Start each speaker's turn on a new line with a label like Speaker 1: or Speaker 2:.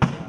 Speaker 1: Are you sure?